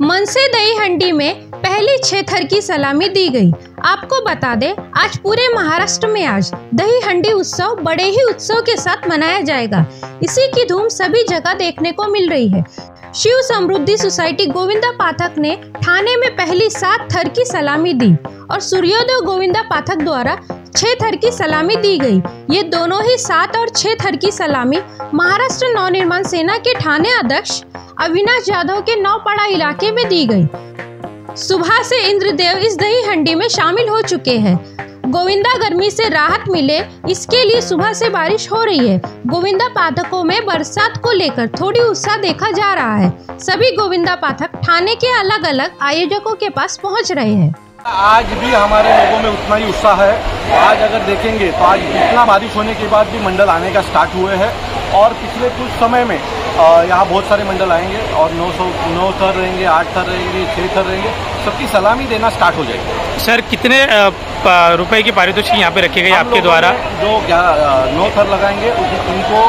मनसे दही हंडी में पहली छह थर की सलामी दी गई। आपको बता दें, आज पूरे महाराष्ट्र में आज दही हंडी उत्सव बड़े ही उत्सव के साथ मनाया जाएगा। इसी की धूम सभी जगह देखने को मिल रही है। शिव समृद्धि सोसाइटी गोविंदा पाठक ने थाने में पहली सात थर की सलामी दी और सूर्योदय गोविंदा पाठक द्वारा छह थर की सलामी दी गई। ये दोनों ही सात और छह थर की सलामी महाराष्ट्र नवनिर्माण सेना के थाने अध्यक्ष अविनाश यादव के नौपाड़ा इलाके में दी गई। सुबह से इंद्रदेव इस दही हंडी में शामिल हो चुके हैं। गोविंदा गर्मी से राहत मिले, इसके लिए सुबह से बारिश हो रही है। गोविंदा पाठकों में बरसात को लेकर थोड़ी उत्साह देखा जा रहा है। सभी गोविंदा पाठक थाने के अलग अलग आयोजकों के पास पहुँच रहे हैं। आज भी हमारे लोगों में उतना ही उत्साह है। आज अगर देखेंगे तो आज इतना बारिश होने के बाद भी मंडल आने का स्टार्ट हुए हैं और पिछले कुछ समय में यहाँ बहुत सारे मंडल आएँगे और नौ सौ नौ थर रहेंगे आठ थर रहेंगे छः थर रहेंगे सबकी सलामी देना स्टार्ट हो जाएगी। सर कितने रुपए की पारितोषिक यहाँ पे रखे गए आपके द्वारा? जो नौ थर लगाएँगे उनको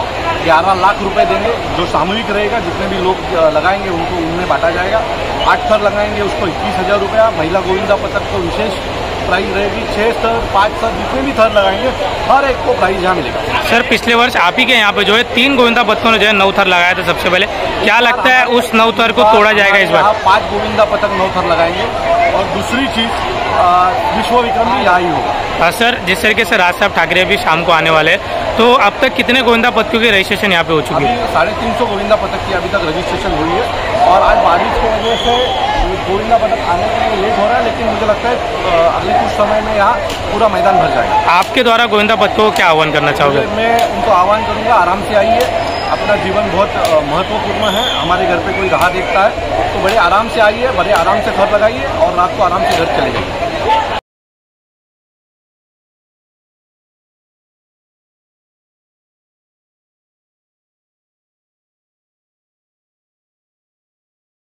ग्यारह लाख रुपए देंगे जो सामूहिक रहेगा जितने भी लोग लगाएँगे उनको उनमें बांटा जाएगा। आठ थर लगाएँगे उसको इक्कीस हज़ार रुपया। महिला गोविंदा पथक को विशेष प्राइस रहेगी। छः स्तर पाँच स्तर जितने भी थर लगाएँगे हर एक को प्राइस यहाँ मिलेगा। सर पिछले वर्ष आप ही के यहाँ पे जो है तीन गोविंदा पथकों ने जो है नौ थर लगाया था सबसे पहले। क्या लगता है उस नौ थर को तोड़ा जाएगा इस बार? पाँच गोविंदा पथक नौ थर लगाएँगे। और दूसरी चीज़ विश्व विक्रम भी यहाँ ही होगा। सर जिस तरीके से राज साहब ठाकरे भी शाम को आने वाले हैं तो अब तक कितने गोविंदा पथकों की रजिस्ट्रेशन यहाँ पे हो चुकी है? साढ़े तीन सौ गोविंदा पथक की अभी तक रजिस्ट्रेशन हुई है। और आज बारिश की वजह से गोविंदा पथक आने के लिए लेट हो रहा है लेकिन मुझे लगता है अगले कुछ समय में यहाँ पूरा मैदान भर जाएगा। आपके द्वारा गोविंदा पथकों को क्या आह्वान करना चाहोगे? मैं उनको आह्वान करूँगा आराम से आइए। अपना जीवन बहुत महत्वपूर्ण है हमारे घर पे कोई राह देखता है तो बड़े आराम से आइए बड़े आराम से घर लगाइए और रात को आराम से घर चले जाइए।